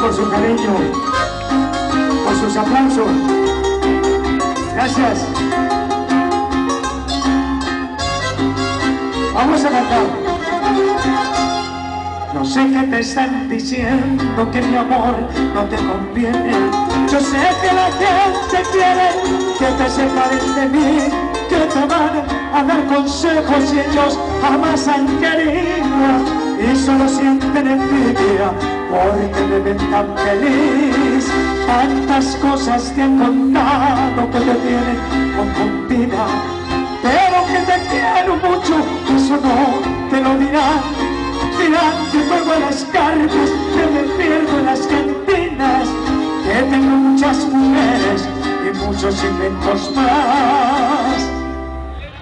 por su cariño, por sus aplausos. Gracias. Vamos a cantar. No sé qué te están diciendo que mi amor no te conviene. Yo sé que la gente quiere que te separen de mí, que te van a dar consejos y ellos jamás han querido y solo sienten envidia porque me ven tan feliz. Tantas cosas te han contado que te tienen confundida, pero que te quiero mucho, eso no te lo dirán. Dirán que juego en las cartas, que me pierdo en las cantinas, que tengo muchas mujeres y muchos inventos más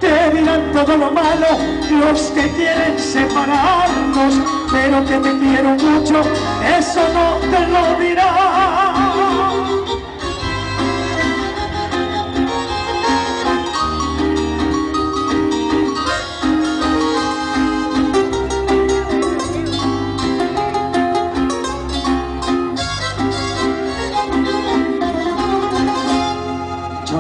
te dirán todo lo malo, los que quieren separarnos, pero que te quiero mucho, eso no te lo dirán.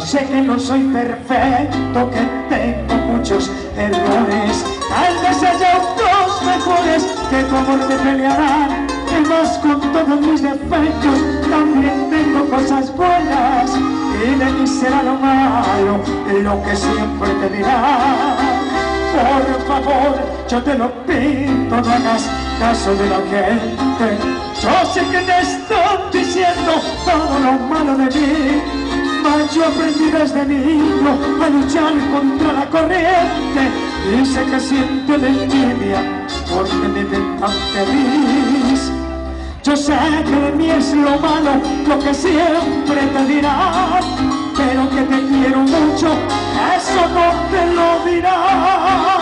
Sé que no soy perfecto, que tengo muchos errores. Tal vez haya otros mejores que amor me pelearán. Más con todos mis defectos, también tengo cosas buenas. Y de mí será lo malo, lo que siempre te dirá. Por favor, yo te lo pido, no hagas caso de la gente. Yo sé que te estoy diciendo todo lo malo de mí yo aprendí desde niño a luchar contra la corriente y sé que siento la envidia porque me ven tan feliz. Yo sé que de mí es lo malo, lo que siempre te dirá, pero que te quiero mucho, eso no te lo dirá.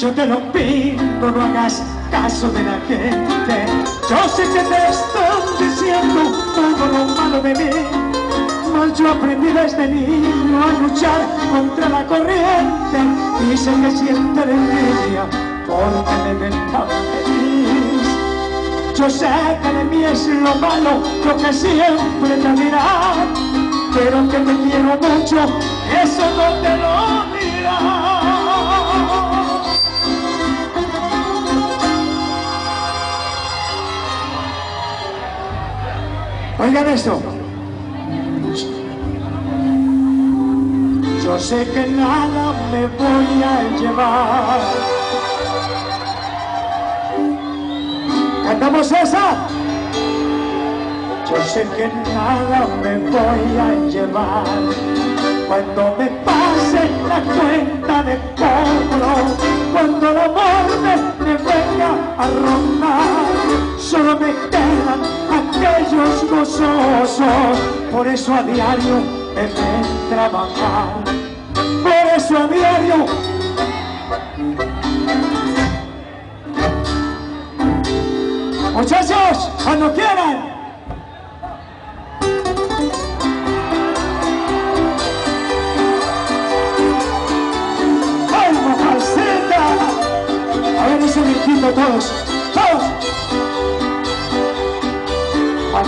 Yo te lo pido, no hagas caso de la gente. Yo sé que te estoy diciendo todo lo malo de mí, mas yo aprendí desde niño a luchar contra la corriente y sé que siempre envidia porque me ven tan feliz. Yo sé que de mí es lo malo, lo que siempre te pero que te quiero mucho, eso no te Oigan esto. Yo sé que nada me voy a llevar. ¿Cantamos esa? Yo sé que nada me voy a llevar cuando me pase la cuenta de cobro, cuando la muerte me venga a rondar, solo me quedan aquellos gozosos, por eso a diario deben trabajar, por eso a diario. Muchachos, cuando quieran, todos, todos.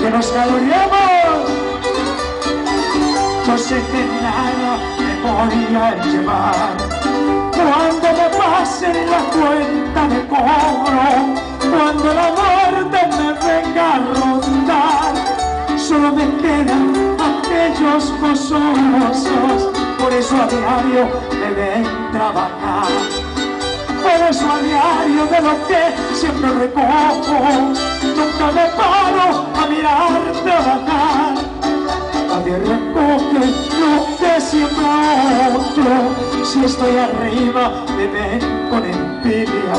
Que nos caloremos. Yo sé que nada me voy a llevar. Cuando me pasen la cuenta de cobro, cuando la muerte me venga a rondar, solo me quedan aquellos gozosos, por eso a diario deben trabajar por eso a diario de lo que siempre recojo, nunca me paro a mirar trabajar. Nadie recoge lo que siembra otro, si estoy arriba me ven con envidia,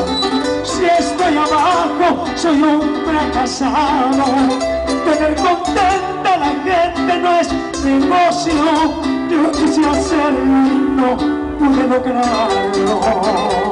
si estoy abajo soy un fracasado. Tener contenta a la gente no es negocio, yo quise hacerlo y no pude lograrlo.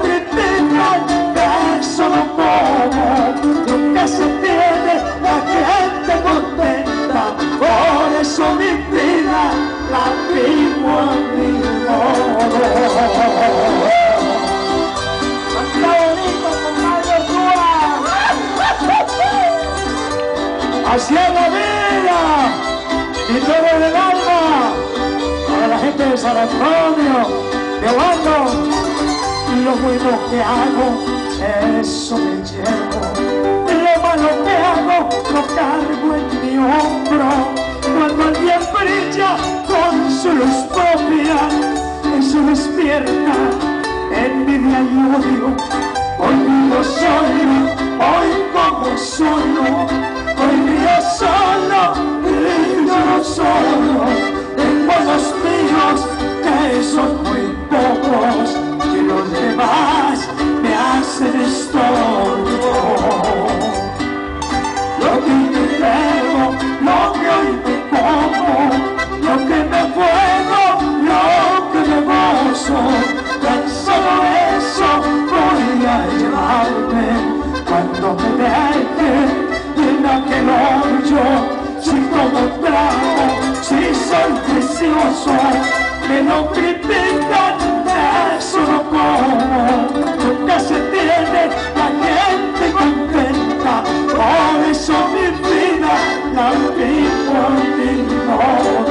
critican, que eso no como lo que se tiene la gente contenta, por eso mi vida la vivo a mi modo. Así es la vida y todo el alma para la gente de San Antonio, de Orlando lo bueno que hago, eso me llevo, lo malo que hago, lo cargo en mi hombro, cuando alguien brilla con su luz propia, eso despierta envidia y odio, conmigo solo, hoy como solo, hoy día solo, yo solo, tengo los míos precioso, me lo critican, eso no como, nunca se tiene la gente contenta, por eso mi vida la vivo mi modo.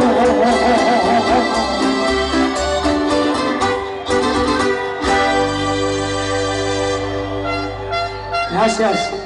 Gracias.